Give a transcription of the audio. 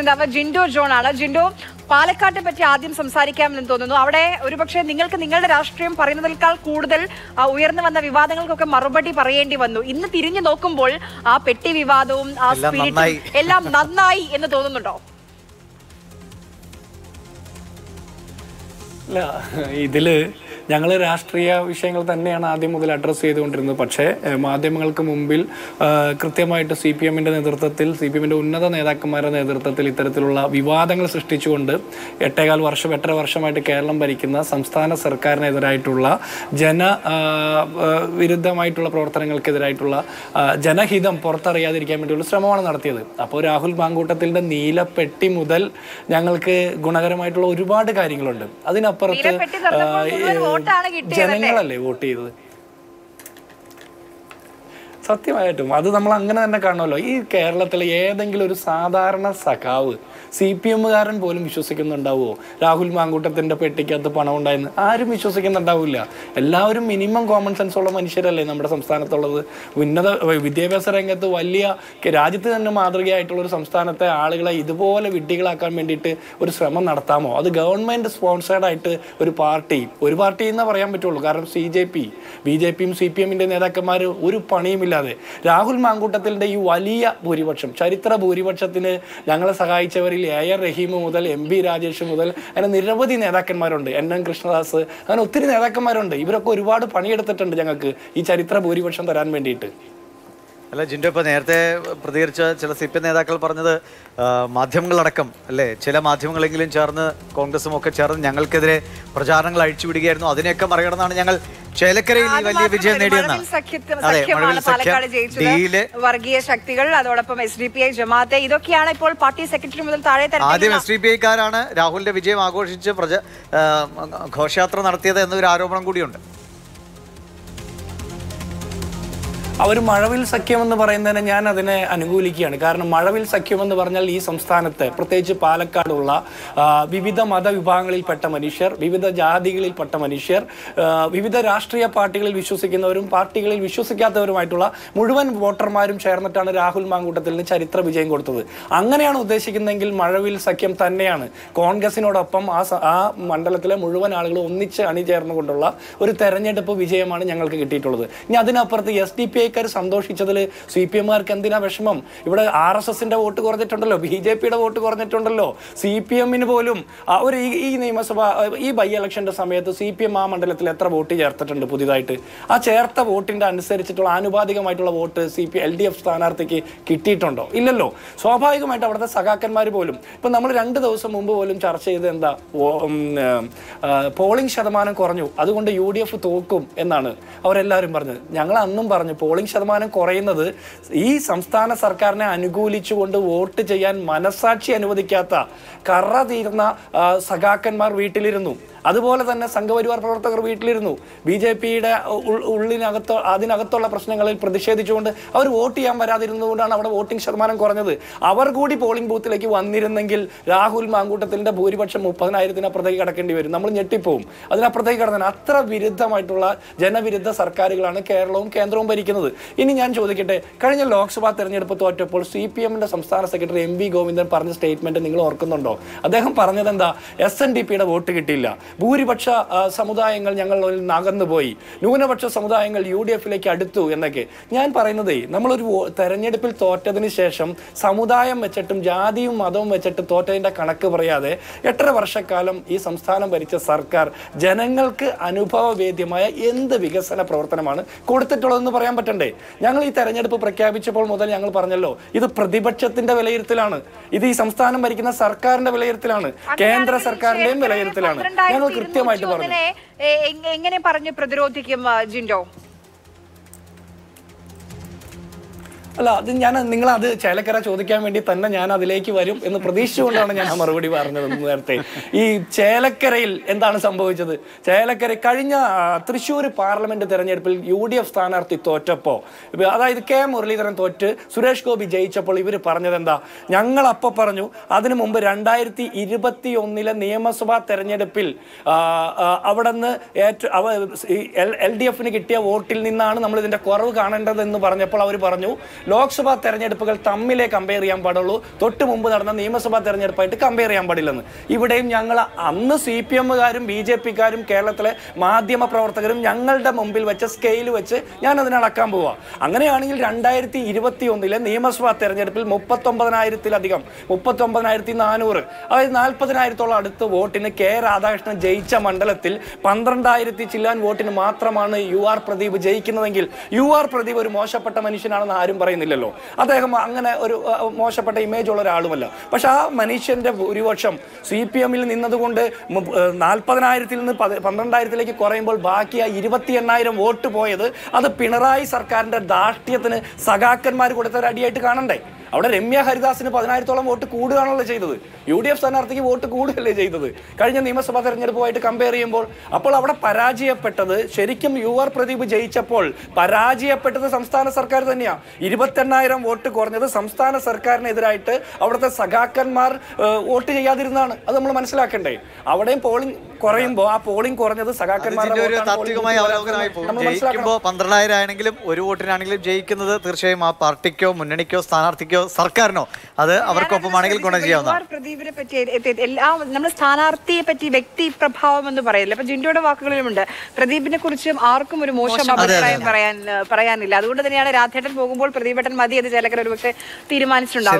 നേതാവ് ജിൻഡോ ജോൺ ആണ്. ജിൻഡോ പാലക്കാട്ടെ പറ്റി ആദ്യം സംസാരിക്കാമെന്ന് തോന്നുന്നു. അവിടെ ഒരുപക്ഷെ നിങ്ങൾക്ക് നിങ്ങളുടെ രാഷ്ട്രീയം പറയുന്നതിനേക്കാൾ കൂടുതൽ ഉയർന്നു വന്ന വിവാദങ്ങൾക്കൊക്കെ മറുപടി പറയേണ്ടി വന്നു. ഇന്ന് തിരിഞ്ഞു നോക്കുമ്പോൾ ആ പെട്ടി വിവാദവും ആ സ്പിരിറ്റും എല്ലാം നന്നായി എന്ന് തോന്നുന്നുണ്ടോ? ഇതിൽ ഞങ്ങൾ രാഷ്ട്രീയ വിഷയങ്ങൾ തന്നെയാണ് ആദ്യം മുതൽ അഡ്രസ്സ് ചെയ്തുകൊണ്ടിരുന്നത്. പക്ഷേ മാധ്യമങ്ങൾക്ക് മുമ്പിൽ കൃത്യമായിട്ട് സി പി എമ്മിന്റെ നേതൃത്വത്തിൽ സി പി എമ്മിന്റെ ഉന്നത നേതാക്കന്മാരുടെ നേതൃത്വത്തിൽ ഇത്തരത്തിലുള്ള വിവാദങ്ങൾ സൃഷ്ടിച്ചുകൊണ്ട് എട്ടേകാൽ വർഷം എട്ടര വർഷമായിട്ട് കേരളം ഭരിക്കുന്ന സംസ്ഥാന സർക്കാരിനെതിരായിട്ടുള്ള ജന വിരുദ്ധമായിട്ടുള്ള പ്രവർത്തനങ്ങൾക്കെതിരായിട്ടുള്ള ജനഹിതം പുറത്തറിയാതിരിക്കാൻ വേണ്ടിയുള്ള ശ്രമമാണ് നടത്തിയത്. അപ്പോൾ രാഹുൽ മാങ്കൂട്ടത്തിന്റെ നീലപ്പെട്ടി മുതൽ ഞങ്ങൾക്ക് ഗുണകരമായിട്ടുള്ള ഒരുപാട് കാര്യങ്ങളുണ്ട്. അതിനപ്പുറത്ത് ജനങ്ങളല്ലേ വോട്ട് ചെയ്തത്? സത്യമായിട്ടും. അത് നമ്മൾ അങ്ങനെ തന്നെ കാണുമല്ലോ. ഈ കേരളത്തിലെ ഏതെങ്കിലും ഒരു സാധാരണ സഖാവ് സി പി എമ്മുകാരൻ പോലും വിശ്വസിക്കുന്നുണ്ടാവുമോ? രാഹുൽ മാങ്കൂട്ടത്തിന്റെ പെട്ടിക്കകത്ത് പണം ഉണ്ടായെന്ന് ആരും വിശ്വസിക്കുന്നുണ്ടാവില്ല. എല്ലാവരും മിനിമം കോമൺ സെൻസ് ഉള്ള മനുഷ്യരല്ലേ നമ്മുടെ സംസ്ഥാനത്തുള്ളത്. ഉന്നത വിദ്യാഭ്യാസ രംഗത്ത് വലിയ രാജ്യത്ത് തന്നെ മാതൃകയായിട്ടുള്ള ഒരു സംസ്ഥാനത്തെ ആളുകളെ ഇതുപോലെ വിഡ്ഢികളാക്കാൻ വേണ്ടിയിട്ട് ഒരു ശ്രമം നടത്താമോ? അത് ഗവൺമെന്റ് സ്പോൺസേഡ് ആയിട്ട് ഒരു പാർട്ടി ഒരു പാർട്ടി എന്നേ പറയാൻ പറ്റുള്ളൂ. കാരണം C J P B J പിയും സി പി എമ്മിന്റെ നേതാക്കന്മാർ ഒരു പണിയുമില്ലാതെ രാഹുൽ മാങ്കൂട്ടത്തിന്റെ ഈ വലിയ ഭൂരിപക്ഷം ചരിത്ര ഭൂരിപക്ഷത്തിന് ഞങ്ങളെ സഹായിച്ചവരിൽ എ ആർ റഹീം മുതൽ എം ബി രാജേഷ് മുതൽ അങ്ങനെ നിരവധി നേതാക്കന്മാരുണ്ട്. എൻ എൻ കൃഷ്ണദാസ് അങ്ങനെ ഒത്തിരി നേതാക്കന്മാരുണ്ട്. ഇവരൊക്കെ ഒരുപാട് പണിയെടുത്തിട്ടുണ്ട് ഞങ്ങൾക്ക് ഈ ചരിത്ര ഭൂരിപക്ഷം തരാൻ വേണ്ടിയിട്ട്. അല്ല ജിൻഡോ ഇപ്പോൾ നേരത്തെ പ്രതികരിച്ച ചില സി പി നേതാക്കൾ പറഞ്ഞത് മാധ്യമങ്ങളടക്കം അല്ലേ? ചില മാധ്യമങ്ങളെങ്കിലും ചേർന്ന് കോൺഗ്രസും ഒക്കെ ചേർന്ന് ഞങ്ങൾക്കെതിരെ പ്രചാരണങ്ങൾ അഴിച്ചുവിടുകയായിരുന്നു. അതിനെയൊക്കെ മറികടന്നാണ് ഞങ്ങൾ ചേലക്കരയിൽ വലിയ വിജയം നേടിയെന്നാണ് വർഗീയ ശക്തികൾ അതോടൊപ്പം എസ് ഡി പി ഐ ജമാഅത്തെ. ഇതൊക്കെയാണ് ഇപ്പോൾ പാർട്ടി സെക്രട്ടറി മുതൽ താഴെ ആദ്യം എസ് ഡി പി ഐക്കാരാണ് രാഹുലിന്റെ വിജയം ആഘോഷിച്ച് പ്രജ ഘോഷയാത്ര നടത്തിയത് എന്നൊരു ആരോപണം കൂടിയുണ്ട്. അവർ മഴവിൽ സഖ്യമെന്ന് പറയുന്നതിനെ ഞാൻ അതിനെ അനുകൂലിക്കുകയാണ്. കാരണം മഴവിൽ സഖ്യമെന്ന് പറഞ്ഞാൽ ഈ സംസ്ഥാനത്ത് പ്രത്യേകിച്ച് പാലക്കാടുള്ള വിവിധ മതവിഭാഗങ്ങളിൽപ്പെട്ട മനുഷ്യർ വിവിധ ജാതികളിൽപ്പെട്ട മനുഷ്യർ വിവിധ രാഷ്ട്രീയ പാർട്ടികളിൽ വിശ്വസിക്കുന്നവരും പാർട്ടികളിൽ വിശ്വസിക്കാത്തവരുമായിട്ടുള്ള മുഴുവൻ വോട്ടർമാരും ചേർന്നിട്ടാണ് രാഹുൽ മാങ്കൂട്ടത്തിന് ചരിത്ര വിജയം കൊടുത്തത്. അങ്ങനെയാണ് ഉദ്ദേശിക്കുന്നതെങ്കിൽ മഴവിൽ സഖ്യം തന്നെയാണ്. കോൺഗ്രസിനോടൊപ്പം ആ ആ മണ്ഡലത്തിലെ മുഴുവൻ ആളുകളും ഒന്നിച്ച് അണിചേർന്നുകൊണ്ടുള്ള ഒരു തെരഞ്ഞെടുപ്പ് വിജയമാണ് ഞങ്ങൾക്ക് കിട്ടിയിട്ടുള്ളത്. ഇനി അതിനപ്പുറത്ത് എസ് ഡി പി ഐക്കാർ സന്തോഷിച്ചതിൽ സി പി എമ്മുകാർക്ക് എന്തിനാ വിഷമം? ഇവിടെ ആർ എസ് എസിന്റെ വോട്ട് കുറഞ്ഞിട്ടുണ്ടല്ലോ ബി ജെ പിയുടെ വോട്ട് കുറഞ്ഞിട്ടുണ്ടല്ലോ. സി പി എമ്മിന് പോലും ഒരു ഈ നിയമസഭ ഈ ബൈ ഇലക്ഷന്റെ സമയത്ത് സി പി എം ആ മണ്ഡലത്തിൽ എത്ര വോട്ട് ചേർത്തിട്ടുണ്ട് പുതിയതായിട്ട്? ആ ചേർത്ത വോട്ടിന്റെ അനുസരിച്ചിട്ടുള്ള ആനുപാതികമായിട്ടുള്ള vote C P L D F സ്ഥാനാർത്ഥിക്ക് കിട്ടിയിട്ടുണ്ടോ? ഇല്ലല്ലോ. സ്വാഭാവികമായിട്ട് അവിടുത്തെ സഖാക്കന്മാർ പോലും. ഇപ്പം നമ്മൾ രണ്ട് ദിവസം മുമ്പ് പോലും ചർച്ച ചെയ്ത് എന്താ? പോളിംഗ് ശതമാനം കുറഞ്ഞു. അതുകൊണ്ട് യു ഡി എഫ് തോക്കും എന്നാണ് അവരെല്ലാവരും പറഞ്ഞത്. ഞങ്ങൾ അന്നും പറഞ്ഞു പോളിംഗ് ശതമാനം കുറയുന്നത് ഈ സംസ്ഥാന സർക്കാരിനെ അനുകൂലിച്ചുകൊണ്ട് വോട്ട് ചെയ്യാൻ മനസാക്ഷി അനുവദിക്കാത്ത കറ തീർന്ന സഖാക്കന്മാർ വീട്ടിലിരുന്നു. അതുപോലെ തന്നെ സംഘപരിവാർ പ്രവർത്തകർ വീട്ടിലിരുന്നു. ബി ജെ പിയുടെ ഉള്ളിനകത്ത് അതിനകത്തുള്ള പ്രശ്നങ്ങളിൽ പ്രതിഷേധിച്ചുകൊണ്ട് അവർ വോട്ട് ചെയ്യാൻ വരാതിരുന്നതുകൊണ്ടാണ് അവിടെ വോട്ടിംഗ് ശതമാനം കുറഞ്ഞത്. അവർ കൂടി പോളിംഗ് ബൂത്തിലേക്ക് വന്നിരുന്നെങ്കിൽ രാഹുൽ മാങ്കൂട്ടത്തിന്റെ ഭൂരിപക്ഷം മുപ്പതിനായിരത്തിനപ്പുറത്തേക്ക് കടക്കേണ്ടി വരും. നമ്മൾ ഞെട്ടിപ്പോവും. അതിനപ്പുറത്തേക്ക് കടന്നാൽ അത്ര വിരുദ്ധമായിട്ടുള്ള ജനവിരുദ്ധ സർക്കാരുകളാണ് കേരളവും കേന്ദ്രവും ഭരിക്കുന്നത്. ഇനി ഞാൻ ചോദിക്കട്ടെ കഴിഞ്ഞ ലോക്സഭാ തെരഞ്ഞെടുപ്പ് തോറ്റപ്പോൾ സി പി എമ്മിന്റെ സംസ്ഥാന സെക്രട്ടറി എം വി ഗോവിന്ദൻ പറഞ്ഞ സ്റ്റേറ്റ്മെന്റ് നിങ്ങൾ ഓർക്കുന്നുണ്ടോ? അദ്ദേഹം പറഞ്ഞത് എന്താ എസ് എൻ ഡി പിയുടെ വോട്ട് കിട്ടിയില്ല. ഭൂരിപക്ഷ സമുദായങ്ങൾ ഞങ്ങളിൽ നിന്ന് അകന്നുപോയി ന്യൂനപക്ഷ സമുദായങ്ങൾ യു ഡി എഫിലേക്ക് അടുത്തു എന്നൊക്കെ ഞാൻ പറയുന്നതേ നമ്മളൊരു തെരഞ്ഞെടുപ്പിൽ തോറ്റതിന് ശേഷം സമുദായം വെച്ചിട്ടും ജാതിയും മതവും വെച്ചിട്ട് തോറ്റതിന്റെ കണക്ക് പറയാതെ എട്ടര വർഷക്കാലം ഈ സംസ്ഥാനം ഭരിച്ച സർക്കാർ ജനങ്ങൾക്ക് അനുഭവവേദ്യമായ എന്ത് വികസന പ്രവർത്തനമാണ് കൊടുത്തിട്ടുള്ളതെന്ന് പറയാൻ പറ്റണ്ടേ? ഞങ്ങൾ ഈ തെരഞ്ഞെടുപ്പ് പ്രഖ്യാപിച്ചപ്പോൾ മുതൽ ഞങ്ങൾ പറഞ്ഞല്ലോ ഇത് പ്രതിപക്ഷത്തിന്റെ വിലയിരുത്തലാണ്. ഇത് ഈ സംസ്ഥാനം ഭരിക്കുന്ന സർക്കാരിന്റെ വിലയിരുത്തലാണ്. കേന്ദ്ര സർക്കാരിന്റെയും വിലയിരുത്തലാണ്. ഞങ്ങൾ കൃത്യമായിട്ട് പറഞ്ഞു. എങ്ങനെ പറഞ്ഞു പ്രതിരോധിക്കും ജിൻഡോ? അല്ല അത് ഞാൻ നിങ്ങൾ അത് ചേലക്കര ചോദിക്കാൻ വേണ്ടി തന്നെ ഞാൻ അതിലേക്ക് വരും എന്ന് പ്രതീക്ഷിച്ചുകൊണ്ടാണ് ഞാൻ മറുപടി പറഞ്ഞത് നേരത്തെ. ഈ ചേലക്കരയിൽ എന്താണ് സംഭവിച്ചത്? ചേലക്കര കഴിഞ്ഞ തൃശ്ശൂർ പാർലമെന്റ് തെരഞ്ഞെടുപ്പിൽ യു ഡി എഫ് സ്ഥാനാർത്ഥി തോറ്റപ്പോ അതായത് കെ മുരളീധരൻ തോറ്റ് സുരേഷ് ഗോപി ജയിച്ചപ്പോൾ ഇവർ പറഞ്ഞത് എന്താ? ഞങ്ങൾ അപ്പൊ പറഞ്ഞു അതിനു മുമ്പ് രണ്ടായിരത്തി ഇരുപത്തി ഒന്നിലെ നിയമസഭാ തെരഞ്ഞെടുപ്പിൽ അവിടെ നിന്ന് എൽ ഡി എഫിന് കിട്ടിയ വോട്ടിൽ നിന്നാണ് നമ്മൾ ഇതിന്റെ കുറവ് കാണേണ്ടതെന്ന് പറഞ്ഞപ്പോൾ അവർ പറഞ്ഞു. ലോക്സഭാ തെരഞ്ഞെടുപ്പുകൾ തമ്മിലേ കമ്പയർ ചെയ്യാൻ പാടുള്ളൂ. തൊട്ട് മുമ്പ് നടന്ന നിയമസഭാ തെരഞ്ഞെടുപ്പായിട്ട് കമ്പയർ ചെയ്യാൻ പാടില്ലെന്ന്. ഇവിടെയും ഞങ്ങൾ അന്ന് സി പി എമ്മുകാരും ബി ജെ പിക്കാരും കേരളത്തിലെ മാധ്യമ പ്രവർത്തകരും ഞങ്ങളുടെ മുമ്പിൽ വെച്ച സ്കെയിൽ വെച്ച് ഞാൻ അതിനടക്കാൻ അളക്കാൻ പോവാ. അങ്ങനെയാണെങ്കിൽ രണ്ടായിരത്തി ഇരുപത്തി ഒന്നിലെ നിയമസഭാ തെരഞ്ഞെടുപ്പിൽ മുപ്പത്തൊമ്പതിനായിരത്തിലധികം മുപ്പത്തൊമ്പതിനായിരത്തി നാനൂറ് അതായത് നാൽപ്പതിനായിരത്തോളം അടുത്ത് വോട്ടിന് കെ രാധാകൃഷ്ണൻ ജയിച്ച മണ്ഡലത്തിൽ പന്ത്രണ്ടായിരത്തി ചില്ലാൻ വോട്ടിന് മാത്രമാണ് യു ആർ പ്രദീപ് ജയിക്കുന്നതെങ്കിൽ യു ആർ പ്രദീപ് ഒരു മോശപ്പെട്ട മനുഷ്യനാണെന്ന് ആരും പറയുന്നില്ലല്ലോ. അദ്ദേഹം അങ്ങനെ ഒരു മോശപ്പെട്ട ഇമേജ് ഉള്ള ഒരാളുമല്ല. പക്ഷെ ആ മനുഷ്യന്റെ ഭൂരിപക്ഷം സി പി എമ്മിൽ നിന്നതുകൊണ്ട് നാൽപ്പതിനായിരത്തിൽ നിന്ന് പന്ത്രണ്ടായിരത്തിലേക്ക് കുറയുമ്പോൾ ബാക്കി ആ ഇരുപത്തി എണ്ണായിരം വോട്ട് പോയത് അത് പിണറായി സർക്കാരിന്റെ ദാഷ്ട്യത്തിന് സഖാക്കന്മാർ കൊടുത്ത ഒരു അടിയായിട്ട് കാണണ്ടേ? അവിടെ രമ്യ ഹരിദാസിന് പതിനായിരത്തോളം വോട്ട് കൂടുകയാണല്ലോ ചെയ്തത്. യു ഡി എഫ് സ്ഥാനാർത്ഥിക്ക് വോട്ട് കൂടുകയല്ലേ ചെയ്തത്. കഴിഞ്ഞ നിയമസഭാ തെരഞ്ഞെടുപ്പുമായിട്ട് കമ്പയർ ചെയ്യുമ്പോൾ അപ്പോൾ അവിടെ പരാജയപ്പെട്ടത് ശരിക്കും യു ആർ പ്രദീപ് ജയിച്ചപ്പോൾ പരാജയപ്പെട്ടത് സംസ്ഥാന സർക്കാർ തന്നെയാണ് ഇരുപത്തെണ്ണായിരം വോട്ട് കുറഞ്ഞത് സംസ്ഥാന സർക്കാരിനെതിരായിട്ട് അവിടുത്തെ സഖാക്കന്മാർ വോട്ട് ചെയ്യാതിരുന്നാണ് അത് നമ്മൾ മനസ്സിലാക്കണ്ടേ. അവിടെയും പോളിംഗ് കുറയുമ്പോൾ ആ പോളിംഗ് കുറഞ്ഞത് സഖാക്കന്മാരുടെ ജയിക്കുമ്പോൾ പന്ത്രണ്ടായിരം ആണെങ്കിലും ഒരു വോട്ടിനാണെങ്കിലും ജയിക്കുന്നത് തീർച്ചയായും ആ പാർട്ടിക്കോ മുന്നണിക്കോ സ്ഥാനാർത്ഥിക്കോ സർക്കാരിനോ? അത് അവർക്കൊപ്പമാണെങ്കിൽ ഗുണം ചെയ്യാവുന്ന പ്രദീപിനെ പറ്റി എല്ലാ നമ്മൾ സ്ഥാനാർത്ഥിയെ പറ്റി വ്യക്തി പ്രഭാവം എന്ന് പറയില്ല? അപ്പൊ ജിൻഡോയുടെ വാക്കുകളിലുമുണ്ട്. പ്രദീപിനെ കുറിച്ചും ആർക്കും ഒരു മോശം അഭിപ്രായം പറയാൻ പറയാനില്ല. അതുകൊണ്ട് തന്നെയാണ് രാധേട്ടൻ പോകുമ്പോൾ പ്രദീപേട്ടൻ മതി എന്ന് ചിലക്കർ ഒരുപക്ഷെ തീരുമാനിച്ചിട്ടുണ്ടാവും.